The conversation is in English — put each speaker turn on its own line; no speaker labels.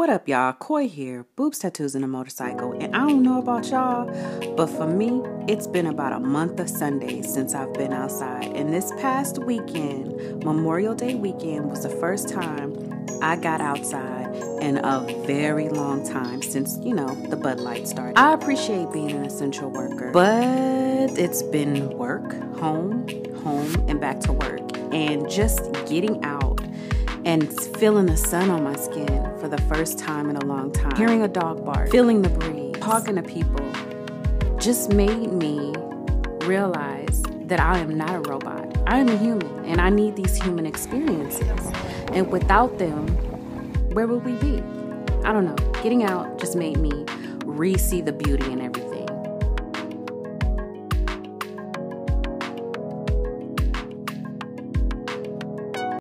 What up, y'all? Koi here, boobs, tattoos, and a motorcycle. And I don't know about y'all, but for me, it's been about a month of Sundays since I've been outside. And this past weekend, Memorial Day weekend, was the first time I got outside in a very long time since, you know, the Bud Light started. I appreciate being an essential worker, but it's been work, home, home, and back to work. And just getting out and feeling the sun on my skin for the first time in a long time, hearing a dog bark, feeling the breeze, talking to people, just made me realize that I am not a robot. I am a human and I need these human experiences. And without them, where would we be? I don't know. Getting out just made me re see the beauty in everything.